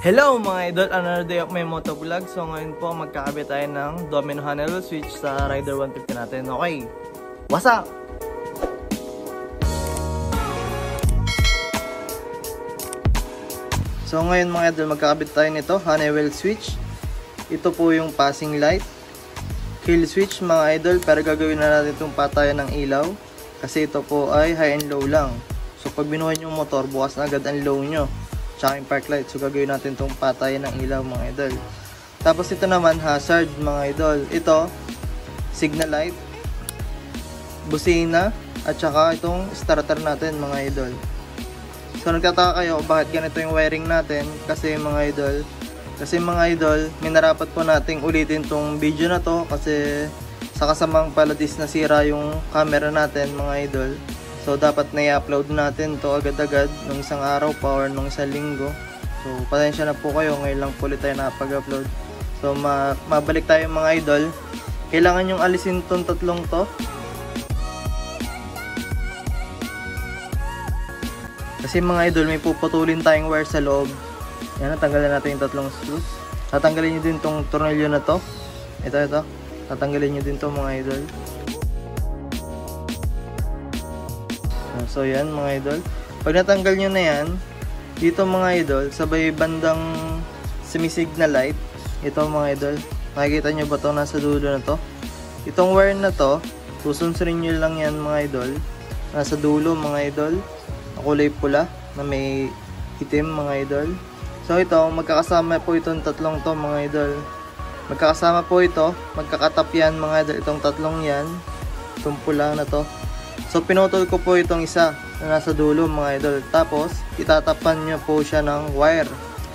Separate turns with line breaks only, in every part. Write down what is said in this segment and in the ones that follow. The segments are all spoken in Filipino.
Hello mga idol! Another day of my motovlog. So ngayon po magkakabit tayo ng domino handle switch sa Rider 150 natin. Okay, what's up? So ngayon mga idol magkakabit tayo nito, Honeywell switch. Ito po yung passing light. Kill switch mga idol pero gagawin na natin itong patayan ng ilaw. Kasi ito po ay high and low lang. So pag binuhay yung motor, bukas na agad ang low nyo. Tsaka yung park light. So gagawin natin itong patayan ng ilaw mga idol. Tapos ito naman hazard mga idol. Ito, signal light, busina, at saka itong starter natin mga idol. So nagtataka kayo bakit ganito yung wiring natin kasi mga idol kasi mga idol minarapat po nating ulitin tong video na to kasi sa kasamang paladis na sira yung camera natin mga idol so dapat na i-upload natin to agad-agad nung isang araw pa or nung isang linggo so pasensya na po kayo ngayon lang po ulit tayo nakapag-upload so ma mabalik tayo mga idol kailangan yung alisin tong tatlong to Kasi mga idol, may puputulin tayong wire sa loob. Yan, natanggalin natin yung tatlong screws. Tatanggalin nyo din tong tornilyo na to. Ito, ito. Tatanggalin nyo din to mga idol. So, yan mga idol. Pag natanggal nyo na yan, dito mga idol, sabay bandang sumisigna light. Ito mga idol. Makikita nyo ba to nasa dulo na to? Itong wire na to, susunsurin nyo lang yan mga idol. Nasa dulo mga idol kulay pula na may itim mga idol. So ito, magkakasama po itong tatlong to mga idol. Magkakasama po ito, magkakatap yan mga idol, itong tatlong yan. Itong pula na to. So pinutol ko po itong isa na nasa dulo mga idol. Tapos, itatapan nyo po siya ng wire.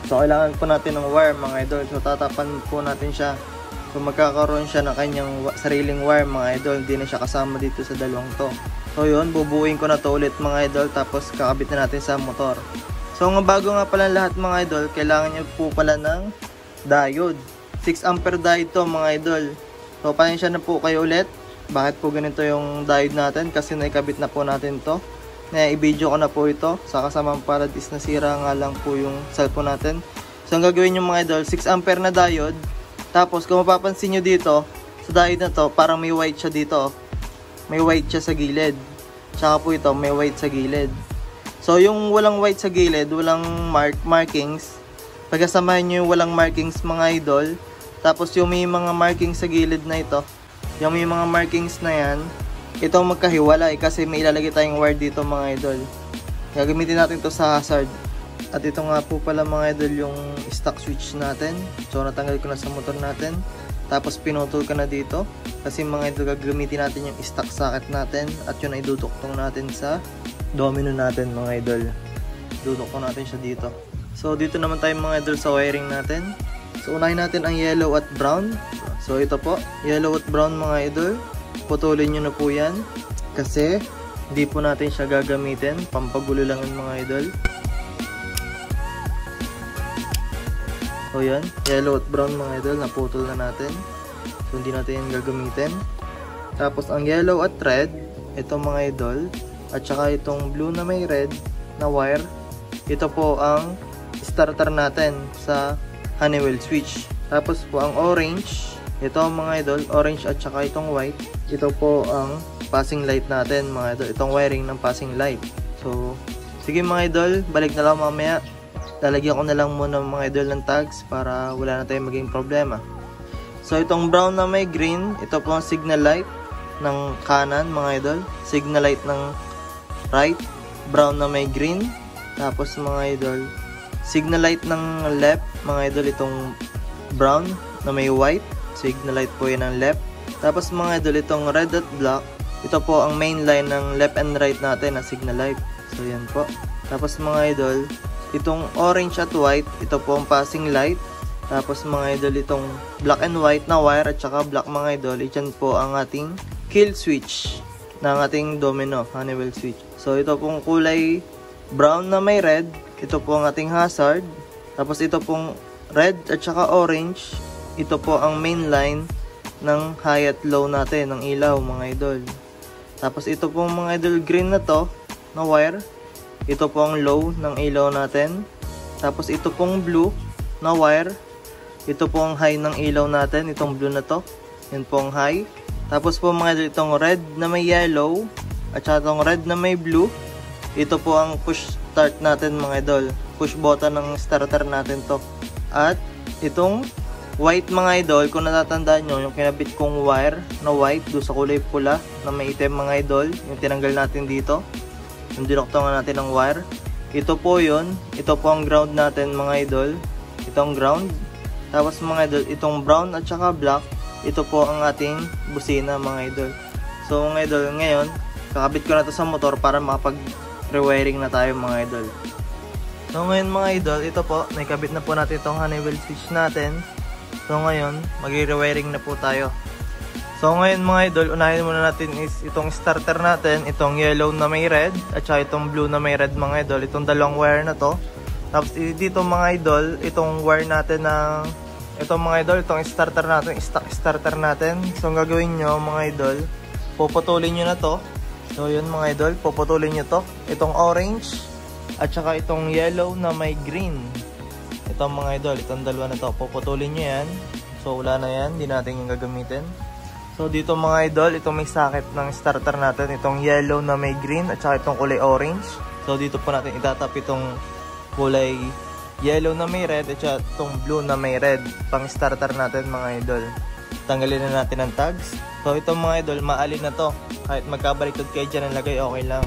So kailangan po natin ng wire mga idol. So tatapan po natin siya. So magkakaroon siya ng kanyang sariling wire mga idol. Hindi na siya kasama dito sa dalawang to. So yun, bubuuin ko na to ulit mga idol tapos kakabit na natin sa motor. So nga bago nga pala lahat mga idol, kailangan nyo po pala ng diode. 6 ampere diode to mga idol. So pasensya na po kayo ulit. Bakit po ganito yung diode natin? Kasi naikabit na po natin to. Na i-video ko na po ito. Sa kasamang paradis na sira nga lang po yung cellphone natin. So ang gagawin nyo mga idol, 6 ampere na diode. Tapos kung mapapansin nyo dito, sa diode na to, parang may white siya dito may white siya sa gilid. Tsaka po ito, may white sa gilid. So, yung walang white sa gilid, walang mark markings, pagkasamahan nyo yung walang markings mga idol, tapos yung may mga markings sa gilid na ito, yung may mga markings na yan, ito magkahiwalay kasi may ilalagay tayong wire dito mga idol. Gagamitin natin to sa hazard. At ito nga po pala mga idol yung stock switch natin. So natanggal ko na sa motor natin. Tapos pinutol ka na dito. Kasi mga ito gagamitin natin yung stock socket natin. At yun ay duduktong natin sa domino natin mga idol. Duduktong natin siya dito. So dito naman tayo mga idol sa wiring natin. So unahin natin ang yellow at brown. So ito po, yellow at brown mga idol. Putulin nyo na po yan. Kasi hindi po natin siya gagamitin. Pampagulo lang yung mga idol. So yan, yellow at brown mga idol, naputol na natin. So hindi natin yan gagamitin. Tapos ang yellow at red, ito mga idol. At saka itong blue na may red na wire. Ito po ang starter natin sa Honeywell switch. Tapos po ang orange, ito mga idol, orange at saka itong white. Ito po ang passing light natin mga idol. Itong wiring ng passing light. So, sige mga idol, balik na lang mamaya lalagyan ko na lang muna mga idol ng tags para wala na tayong maging problema. So itong brown na may green, ito po ang signal light ng kanan mga idol. Signal light ng right, brown na may green. Tapos mga idol, signal light ng left, mga idol itong brown na may white. Signal light po yan ng left. Tapos mga idol itong red at black, ito po ang main line ng left and right natin na signal light. So yan po. Tapos mga idol, Itong orange at white, ito po ang passing light. Tapos mga idol, itong black and white na wire at saka black mga idol, ityan po ang ating kill switch ng ating domino, Honeywell switch. So ito pong kulay brown na may red, ito po ang ating hazard. Tapos ito pong red at saka orange, ito po ang main line ng high at low natin, ng ilaw mga idol. Tapos ito pong mga idol green na to, na wire, ito po ang low ng ilaw natin. Tapos ito pong blue, na wire. Ito po ang high ng ilaw natin, itong blue na to. Yan po ang high. Tapos po mga idol, itong red na may yellow at saka itong red na may blue. Ito po ang push start natin mga idol. Push button ng starter natin to. At itong white mga idol, kung natatandaan nyo, yung kinabit kong wire na white do sa kulay pula na may itim mga idol, yung tinanggal natin dito. Yung dinoktongan natin ng wire. Ito po yun. Ito po ang ground natin mga idol. Ito ang ground. Tapos mga idol, itong brown at saka black, ito po ang ating busina mga idol. So mga idol, ngayon, kakabit ko na to sa motor para makapag-rewiring na tayo mga idol. So ngayon mga idol, ito po, naikabit na po natin itong Honeywell switch natin. So ngayon, magre-rewiring na po tayo. So ngayon mga idol, unahin muna natin is itong starter natin, itong yellow na may red, at saka itong blue na may red mga idol, itong dalawang wire na to. Tapos dito mga idol, itong wire natin ng, itong mga idol, itong starter natin, stock starter natin. So ang gagawin nyo mga idol, puputulin nyo na to. So yun mga idol, puputulin nyo to. Itong orange, at saka itong yellow na may green. Ito mga idol, itong dalawa na to, puputulin nyo yan. So wala na yan, hindi natin yung gagamitin. So dito mga idol, itong may socket ng starter natin, itong yellow na may green at saka itong kulay orange. So dito po natin itatap itong kulay yellow na may red at saka itong blue na may red pang starter natin mga idol. Tanggalin na natin ang tags. So itong mga idol, maalin na to. Kahit magkabaliktad kayo dyan ang lagay, okay lang.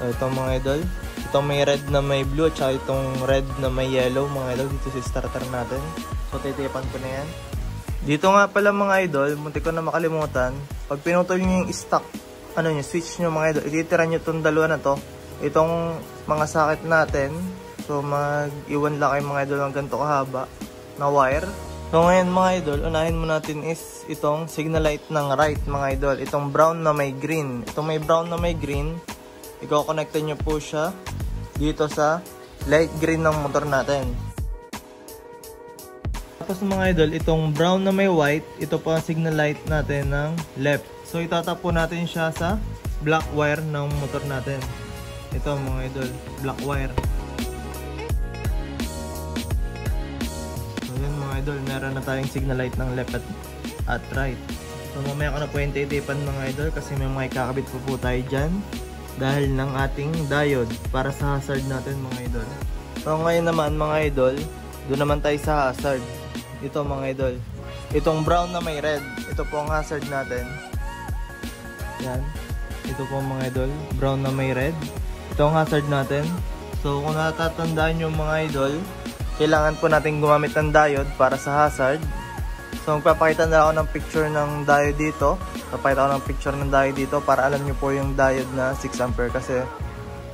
So, itong mga idol, itong may red na may blue at itong red na may yellow mga idol dito sa starter natin. So, titipan ko na yan. Dito nga pala mga idol, muntik ko na makalimutan, pag pinutol nyo yung stock, ano nyo, switch nyo mga idol, ititira nyo itong dalawa na to. Itong mga socket natin, so mag-iwan lang kayo mga idol ng ganito kahaba na wire. So ngayon mga idol, unahin mo natin is itong signal light ng right mga idol. Itong brown na may green. Itong may brown na may green, i-connectan nyo po siya dito sa light green ng motor natin. Tapos mga idol, itong brown na may white, ito po ang signal light natin ng left. So itatap natin siya sa black wire ng motor natin. Ito mga idol, black wire. Idol, meron na tayong signal light ng left at, at right. So mamaya ko na po yung mga idol kasi may mga ikakabit po po tayo dyan dahil ng ating diode para sa hazard natin mga idol. So ngayon naman mga idol, doon naman tayo sa hazard. Ito mga idol. Itong brown na may red, ito po ang hazard natin. Yan. Ito po mga idol, brown na may red. Ito ang hazard natin. So kung natatandaan nyo mga idol, kailangan po natin gumamit ng diode para sa hazard. So magpapakita na ako ng picture ng diode dito. Papakita ako ng picture ng diode dito para alam nyo po yung diode na 6 ampere kasi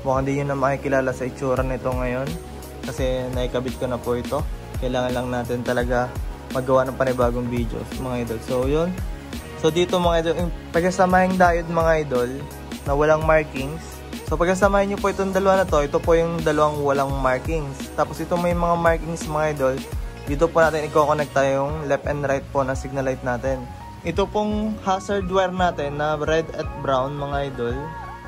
mukhang hindi nyo na makikilala sa itsura nito ngayon. Kasi naikabit ko na po ito. Kailangan lang natin talaga magawa ng panibagong videos mga idol. So yun. So dito mga idol, pagkasama yung diode mga idol na walang markings. So pagkasamahin nyo po itong dalawa na to, ito po yung dalawang walang markings. Tapos ito may mga markings mga idol dito po natin i-connect yung left and right po na signal light natin. Ito pong hazard wire natin na red at brown mga idol.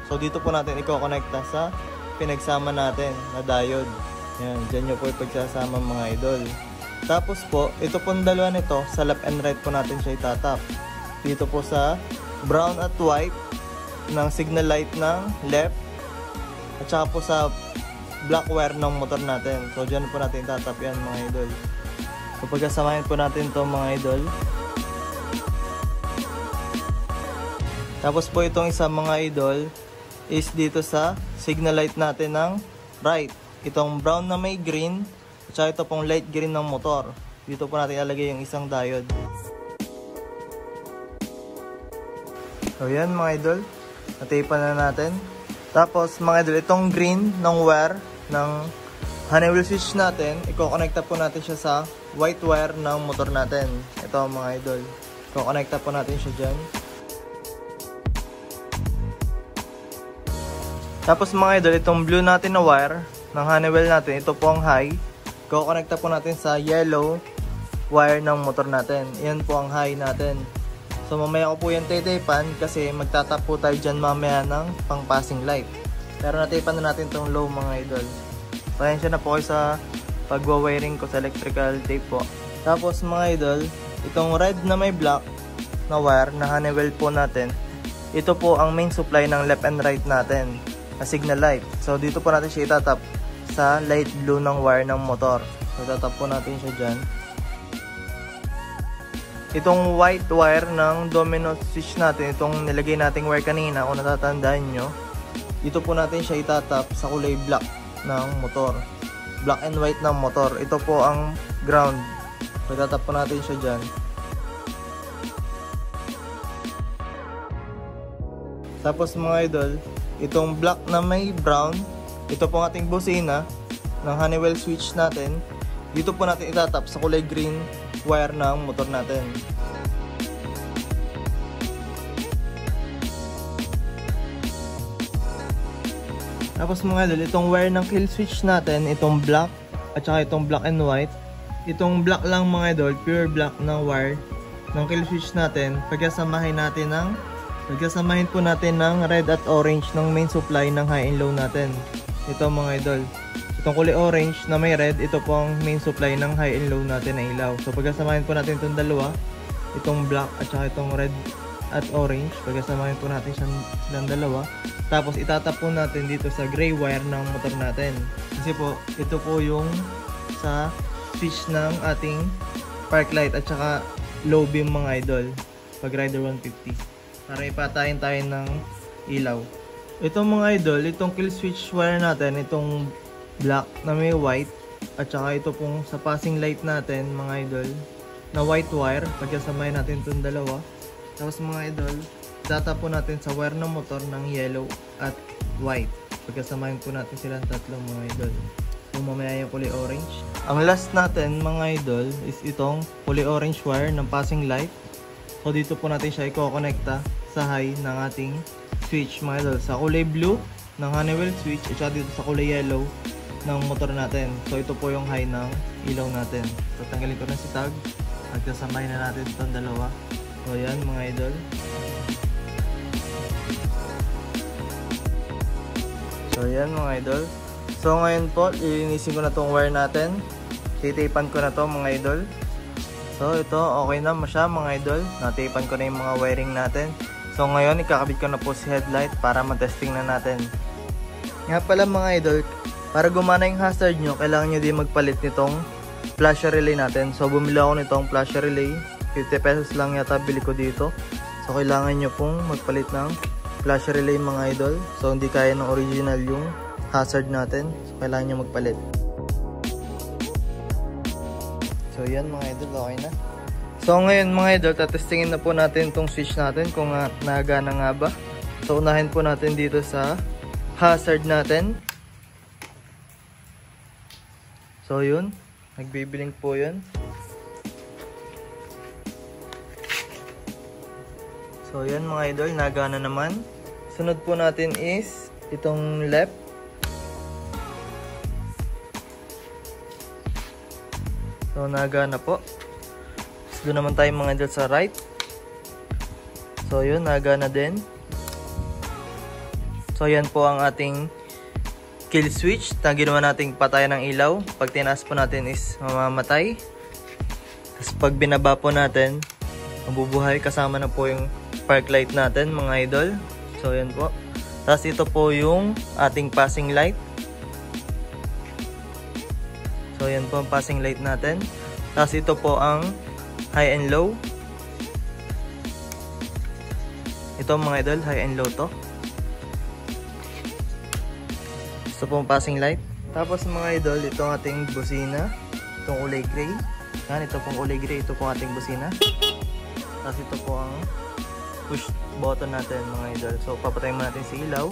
So dito po natin i-connect sa pinagsama natin na diode. Yan, dyan nyo po ipagsasama mga idol. Tapos po, ito pong dalawa nito, sa left and right po natin siya itatap. Dito po sa brown at white ng signal light ng left at saka po sa black wire ng motor natin. So dyan po natin itatap yan mga idol. So pagkasamahin po natin to mga idol. Tapos po itong isa mga idol is dito sa signal light natin ng right. Itong brown na may green at saka ito pong light green ng motor. Dito po natin ilalagay yung isang diode. So yan mga idol. Natipan na natin. Tapos mga idol, itong green ng wire ng Honeywell switch natin, i-connecta po natin siya sa white wire ng motor natin. Ito mga idol. I-connecta po natin siya dyan. Tapos mga idol, itong blue natin na wire ng Honeywell natin, ito po ang high. I-connecta po natin sa yellow wire ng motor natin. Yan po ang high natin. So mamaya ko po yan titipan kasi magtatap po tayo dyan mamaya ng pang passing light. Pero natipan na natin tong low mga idol. Pasensya na po sa pagwa-wiring ko sa electrical tape po. Tapos mga idol, itong red na may black na wire na Honeywell po natin, ito po ang main supply ng left and right natin na signal light. So dito po natin siya itatap sa light blue ng wire ng motor. So itatap po natin siya dyan. Itong white wire ng domino switch natin, itong nilagay nating wire kanina, kung natatandaan nyo, dito po natin siya itatap sa kulay black ng motor. Black and white ng motor. Ito po ang ground. Itatap po natin siya dyan. Tapos mga idol, itong black na may brown, ito po ating busina ng Honeywell switch natin. Dito po natin itatap sa kulay green wire ng motor natin. Tapos mga idol, itong wire ng kill switch natin, itong black at saka itong black and white. Itong black lang mga idol, pure black na wire ng kill switch natin. Pagkasamahin natin ng pagkasamahin po natin ng red at orange ng main supply ng high and low natin. Ito mga idol. Itong kulay orange na may red, ito po ang main supply ng high and low natin na ilaw. So pagkasamahin po natin itong dalawa, itong black at saka itong red at orange, pagkasamahin po natin silang dalawa. Tapos itatap po natin dito sa gray wire ng motor natin. Kasi po, ito po yung sa switch ng ating park light at saka low beam mga idol pag Rider 150 para ipatayin tayo ng ilaw. Ito mga idol, itong kill switch wire natin, itong black na may white at saka ito pong sa passing light natin mga idol na white wire. Pagkasamahin natin itong dalawa. Tapos mga idol data po natin sa wire ng motor ng yellow at white. Pagkasamahin po natin silang tatlong mga idol. Kung mamaya yung kulay orange. Ang last natin mga idol is itong kulay orange wire ng passing light. So dito po natin siya i-connecta sa high ng ating switch mga idol sa kulay blue ng Honeywell switch at saka dito sa kulay yellow ng motor natin. So ito po yung high ng ilaw natin. So tanggalin ko na si tag at kasamahin na natin itong dalawa. So yan mga idol. So yan mga idol. So ngayon po, ilinisin ko na tong wire natin. Titipan ko na to mga idol. So ito, okay na siya mga idol. Natipan ko na yung mga wiring natin. So ngayon, ikakabit ko na po si headlight para matesting na natin. Nga pala mga idol, para gumana yung hazard nyo, kailangan nyo din magpalit nitong flasher relay natin. So bumili ako nitong flasher relay. 50 pesos lang yata bili ko dito. So kailangan nyo pong magpalit ng flasher relay mga idol. So hindi kaya ng original yung hazard natin. So kailangan nyo magpalit. So yan mga idol, okay na. So ngayon mga idol, tatestingin na po natin itong switch natin kung uh, nagana nga ba. So unahin po natin dito sa hazard natin. So yun, nagbibilink po yun. So yan mga idol, nagana naman. Sunod po natin is itong left. So nagana po. Doon naman tayo mga idol sa right. So yun, nagana din. So yan po ang ating kill switch na ginawa nating patayan ng ilaw. Pag tinaas po natin is mamamatay. Tapos pag binaba po natin, mabubuhay kasama na po yung park light natin mga idol. So yan po. Tapos ito po yung ating passing light. So yan po ang passing light natin. Tapos ito po ang high and low. Ito mga idol, high and low to. Ito po ang passing light. Tapos mga idol, ito ang ating busina. Itong kulay gray. Yan, ito pong kulay gray. Ito po ang ating busina. Tapos ito po ang push button natin mga idol. So papatayin mo natin si ilaw.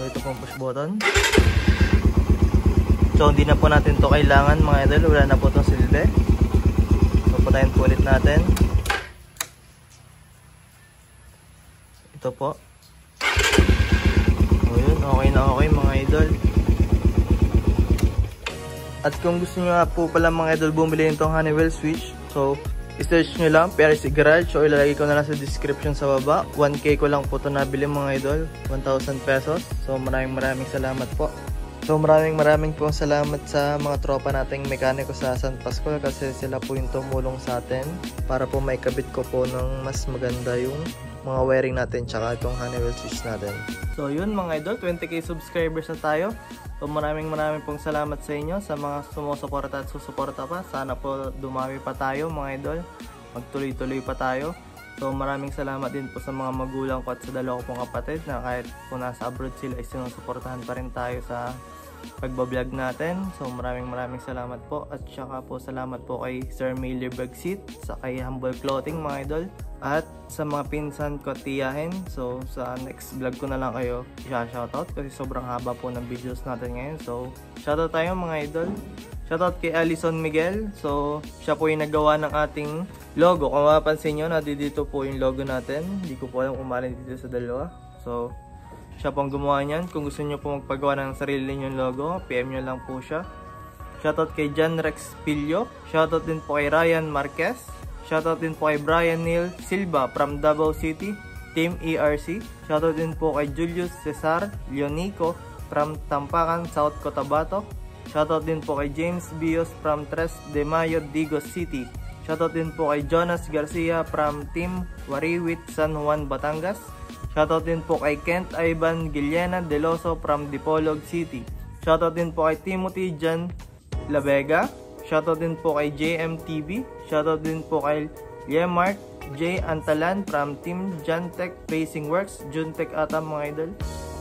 So ito pong push button. So hindi na po natin to kailangan mga idol. Wala na po itong silbi. Patayin po ulit natin. Ito po. So yun, okay na okay mga idol. At kung gusto nyo po pala mga idol bumili nitong Honeywell switch, so I-search nyo lang, PRC Garage, o ilalagay ko na lang sa description sa baba. 1K ko lang po ito nabili mga idol, 1,000 pesos. So maraming maraming salamat po. So maraming maraming po salamat sa mga tropa nating mekaniko sa San Pascual kasi sila po yung tumulong sa atin para po may kabit ko po ng mas maganda yung mga wiring natin tsaka itong Honeywell switch natin. So yun mga idol, 20k subscribers na tayo. So maraming maraming pong salamat sa inyo sa mga sumusuporta at susuporta pa. Sana po dumami pa tayo mga idol. Magtuloy-tuloy pa tayo. So maraming salamat din po sa mga magulang ko at sa dalawa ko pong kapatid na kahit po nasa abroad sila ay sinusuportahan pa rin tayo sa pagbablog natin. So maraming maraming salamat po at saka po salamat po kay Sir Miller Bagsit sa kay Humble Clothing mga idol at sa mga pinsan ko tiyahin. So sa next vlog ko na lang kayo i-shoutout kasi sobrang haba po ng videos natin ngayon. So shoutout tayo mga idol. Shoutout kay Alison Miguel. So siya po yung nagawa ng ating logo. Kung mapapansin nyo, dito po yung logo natin. Hindi ko po alam kung dito sa dalawa. So siya po gumawa niyan. Kung gusto niyo po magpagawa ng sarili ninyong logo, PM nyo lang po siya. Shoutout kay John Rex Pillo. Shoutout din po kay Ryan Marquez. Shoutout din po kay Brian Neil Silva from Davao City, Team ERC. Shoutout din po kay Julius Cesar Leonico from Tampakan, South Cotabato. Shoutout din po kay James Bios from Tres de Mayo, Digos City. Shoutout din po kay Jonas Garcia from Team Wariwit, San Juan, Batangas. Shoutout din po kay Kent Ivan Giliana Deloso from Dipolog City. Shoutout din po kay Timothy Jan Labega. Shoutout din po kay JMTV. Shoutout din po kay Liemart J. Antalan from Team Jantech Pacing Works, Juntech ata mga idol.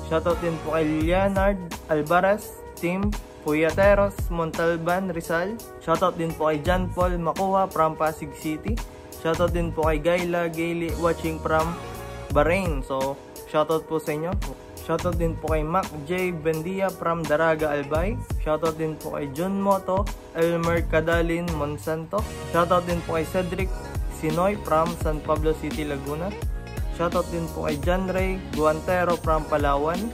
Shoutout din po kay Leonard Alvarez, Team Puyateros, Montalban, Rizal. Shoutout din po kay John Paul Makuha from Pasig City. Shoutout din po kay Gayla Gailey watching from Bahrain. So, shoutout po sa inyo. Shoutout din po kay Mac J. Bendia from Daraga Albay. Shoutout din po kay John Moto, Elmer Cadalin Monsanto. Shoutout din po kay Cedric Sinoy from San Pablo City, Laguna. Shoutout din po kay John Ray Guantero from Palawan.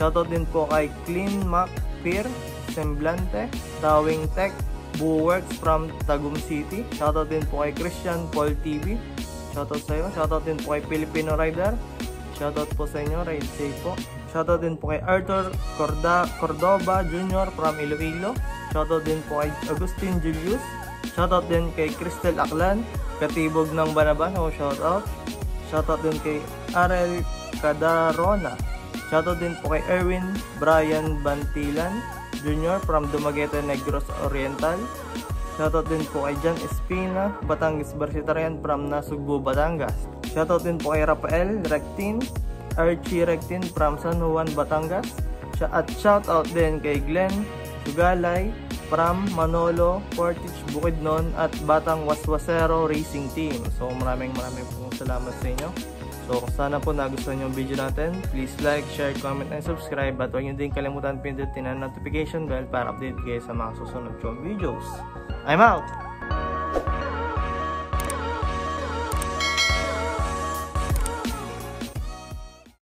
Shoutout din po kay Clean Mac Pier, Semblante, Tawing Tech, Buworks from Tagum City. Shoutout din po kay Christian Paul TV. Shoutout sa iyo. Shoutout din po kay Filipino Rider. Shoutout po sa inyo, ride safe po. Shoutout din po kay Arthur Corda Cordoba Jr. from Iloilo. Shoutout din po kay Agustin Julius. Shoutout din kay Cristel Aklan, Katibog ng Banaban. O shoutout. Shoutout din kay Arel Cadarona. Shoutout din po kay Erwin Brian Bantilan Jr. from Dumaguete Negros Oriental. Shoutout din po kay John Espina, Batangas Barsitarian from Nasugbu, Batangas. Shoutout din po kay Rafael Rectin, Archie Rectin from San Juan, Batangas. At shoutout din kay Glenn Sugalay from Manolo, Portage, Bukidnon at Batang Waswasero Racing Team. So maraming maraming po salamat sa inyo. So sana po nagustuhan yung video natin. Please like, share, comment, and subscribe. At huwag nyo din kalimutan pindutin ang notification bell para update kayo sa mga susunod kong videos. I'm out!